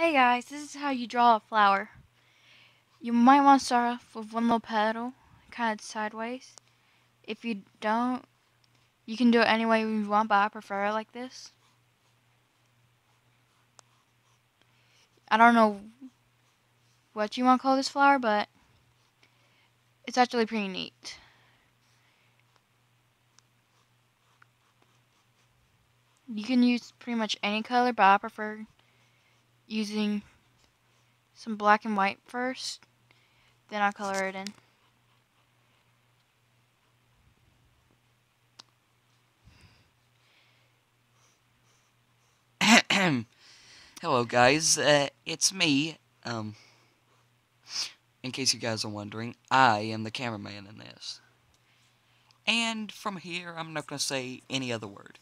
Hey guys, this is how you draw a flower. You might want to start off with one little petal, kind of sideways. If you don't, you can do it any way you want, but I prefer it like this. I don't know what you want to call this flower, but it's actually pretty neat. You can use pretty much any color, but I prefer using some black and white first. Then I'll color it in. Hello, guys. Uh, it's me. Um, in case you guys are wondering, I am the cameraman in this. And from here, I'm not going to say any other word.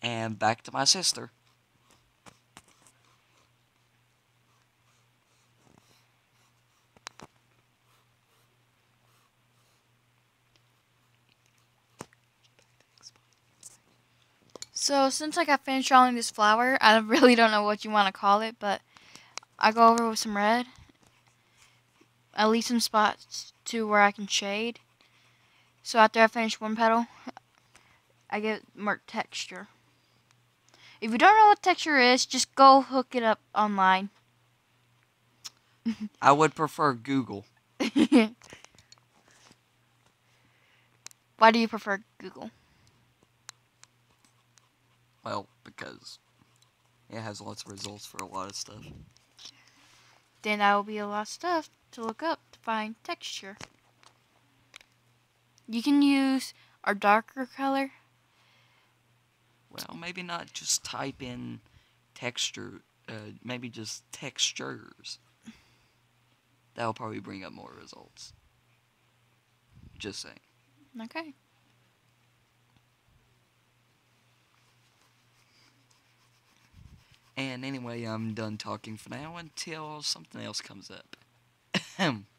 And back to my sister. So since I got finished drawing this flower, I really don't know what you want to call it, but I go over with some red. I leave some spots to where I can shade. So after I finish one petal, I get more texture. If you don't know what texture is, just go hook it up online. I would prefer Google. Why do you prefer Google? Well, because it has lots of results for a lot of stuff. Then that will be a lot of stuff to look up to find texture. You can use our darker color. Well, maybe not just type in texture, uh, maybe just textures. That'll probably bring up more results. Just saying. Okay. And anyway, I'm done talking for now until something else comes up.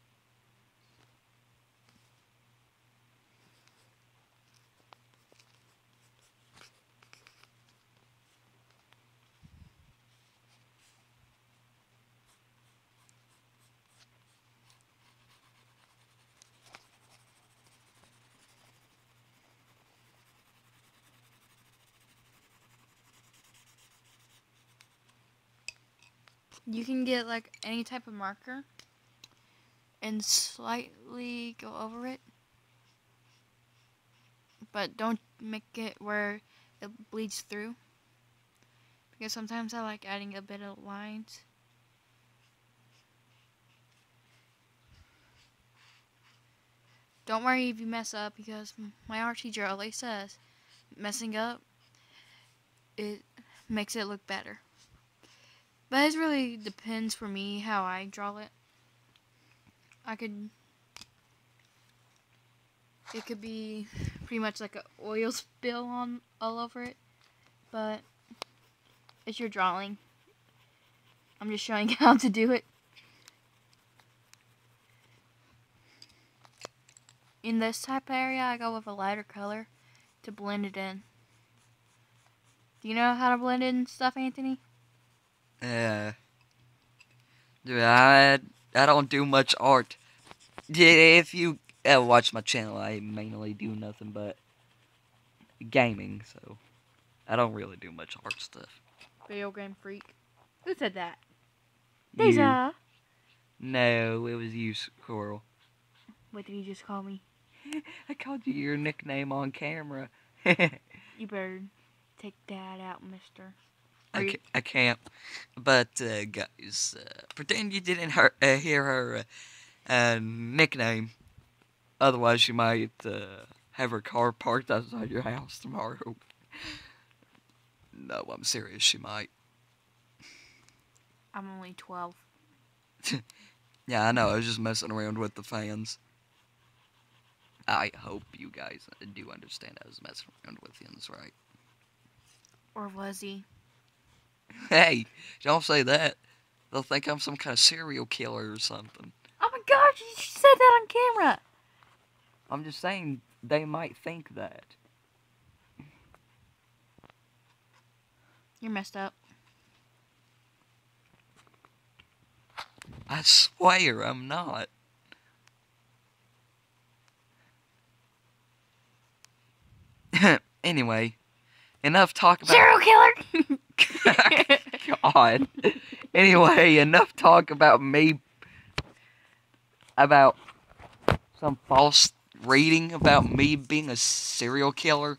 You can get like any type of marker and slightly go over it. But don't make it where it bleeds through. Because sometimes I like adding a bit of lines. Don't worry if you mess up because my art teacher always says messing up it makes it look better. But it really depends for me how I draw it. I could it could be pretty much like an oil spill on all over it, but it's your drawing. I'm just showing how to do it. In this type area, I go with a lighter color to blend it in. Do you know how to blend in stuff, Anthony? Yeah. Dude, I I don't do much art. If you uh, watch my channel, I mainly do nothing but gaming, so I don't really do much art stuff. Video game freak. Who said that? Deja. No, it was you, Squirrel. What did you just call me? I called you your nickname on camera. You better take that out, mister. I, ca- I can't. But, uh, guys, uh, pretend you didn't hear, uh, hear her uh, uh, nickname. Otherwise, you might uh, have her car parked outside your house tomorrow. no, I'm serious. She might. I'm only 12. Yeah, I know. I was just messing around with the fans. I hope you guys do understand I was messing around with fans, right? Or was he? Hey, don't say that. They'll think I'm some kind of serial killer or something. Oh my gosh, you said that on camera. I'm just saying they might think that. You're messed up. I swear I'm not. anyway, enough talk about Serial killer. God. Anyway, enough talk about me about some false reading about me being a serial killer.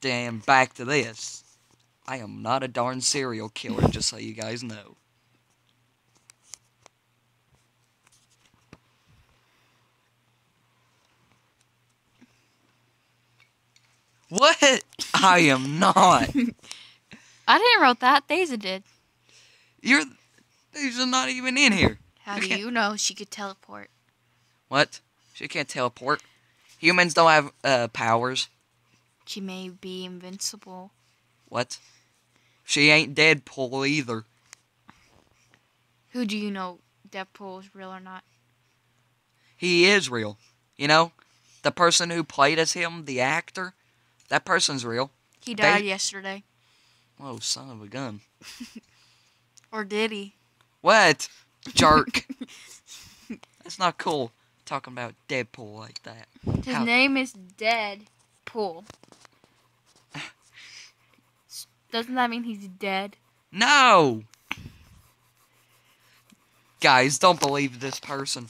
Damn, back to this. I am not a darn serial killer, just so you guys know. What? I am not. I didn't wrote that. Daisy did. You're. Are not even in here. How do you know she could teleport? What? She can't teleport. Humans don't have uh, powers. She may be invincible. What? She ain't Deadpool either. Who do you know Deadpool is real or not? He is real. You know? The person who played as him, the actor, that person's real. He They- died yesterday. Whoa, son of a gun. Or did he? What? Jerk. That's not cool. Talking about Deadpool like that. His How- name is Deadpool. Doesn't that mean he's dead? No! Guys, don't believe this person.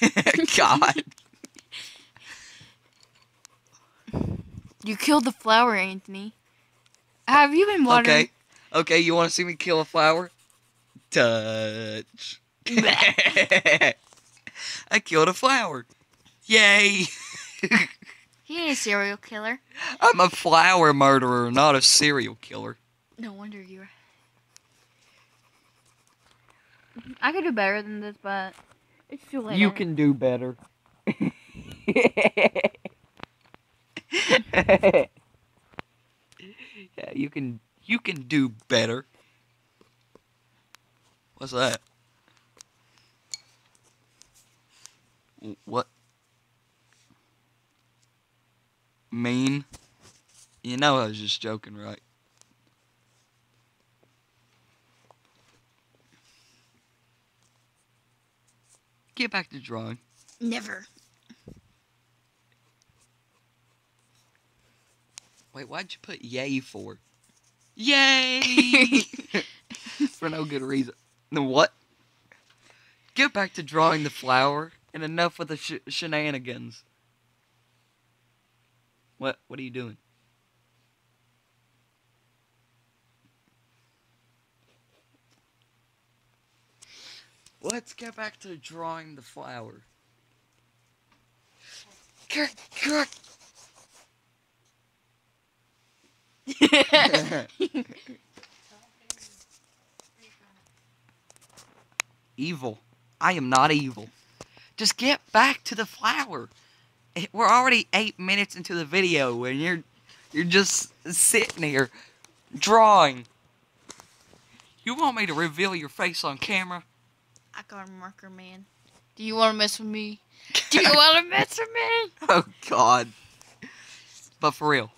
God. You killed the flower, Anthony. Have you been watering? Okay. Okay, you want to see me kill a flower? Touch. I killed a flower. Yay! He ain't a serial killer. I'm a flower murderer, not a serial killer. No wonder you're. I could do better than this, but it's too late. You can do better. yeah, you can you can do better. What's that? What? Mean? You know I was just joking, right? Get back to drawing. Never. Wait, why'd you put yay for? Yay! for no good reason. No, what? Get back to drawing the flower and enough with the sh- shenanigans. What? What are you doing? Let's get back to drawing the flower. evil. I am not evil. Just get back to the flower. Eh, We're already eight minutes into the video and you're you're just sitting here drawing. You want me to reveal your face on camera? I got a marker, man. Do you want to mess with me? Do you want to mess with me? Oh God. But for real.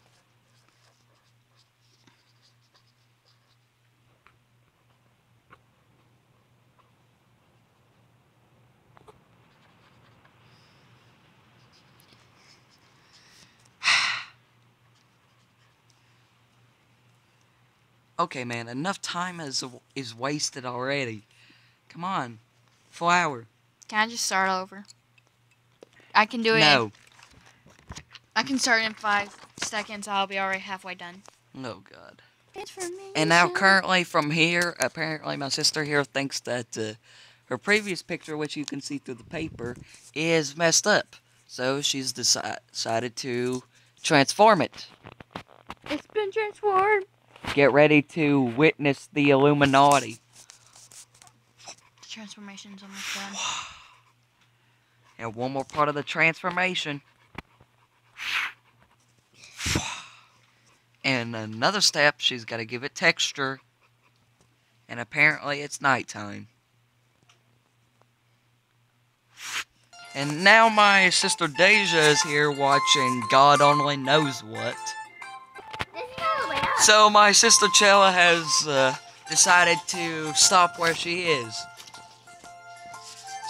Okay, man, enough time is is wasted already. Come on. Flower. Can I just start over? I can do it. No. In, I can start in five seconds. I'll be already halfway done. Oh God. It's for me. And now, currently, from here, apparently, my sister here thinks that uh, her previous picture, which you can see through the paper, is messed up. So she's deci- decided to transform it. It's been transformed. Get ready to witness the Illuminati. The transformation's almost done. And one more part of the transformation. And another step, she's got to give it texture. And apparently it's nighttime. And now my sister Deja is here watching God Only Knows What. So my sister Chella has uh, decided to stop where she is.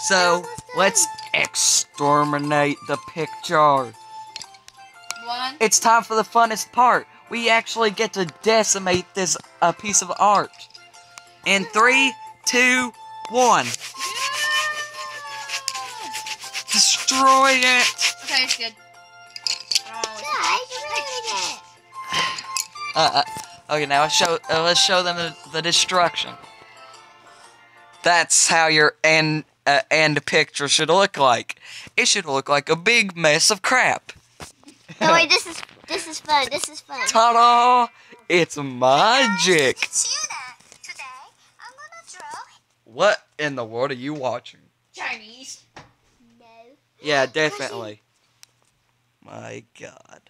So let's exterminate the picture. One. It's time for the funnest part. We actually get to decimate this uh, piece of art. In three, two, one. Destroy it. Okay, it's good. Uh, uh, okay, now let's show uh, let's show them the, the destruction. That's how your end uh, end picture should look like. It should look like a big mess of crap. No, wait, this is this is fun. This is fun. Ta-da! It's magic. Today, I'm gonna draw. What in the world are you watching? Chinese. No. Yeah, definitely. My God.